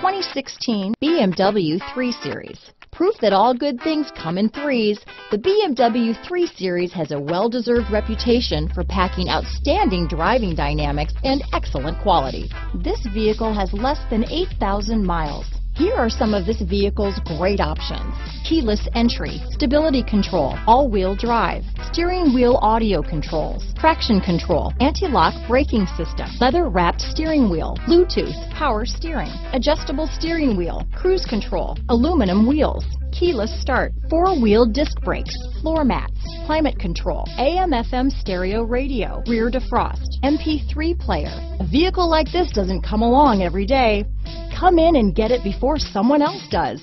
2016 BMW 3 Series. Proof that all good things come in threes, the BMW 3 Series has a well-deserved reputation for packing outstanding driving dynamics and excellent quality. This vehicle has less than 8,000 miles. Here are some of this vehicle's great options. Keyless entry, stability control, all-wheel drive, steering wheel audio controls, traction control, anti-lock braking system, leather-wrapped steering wheel, Bluetooth, power steering, adjustable steering wheel, cruise control, aluminum wheels, keyless start, four-wheel disc brakes, floor mats, climate control, AM FM stereo radio, rear defrost, MP3 player. A vehicle like this doesn't come along every day. Come in and get it before someone else does.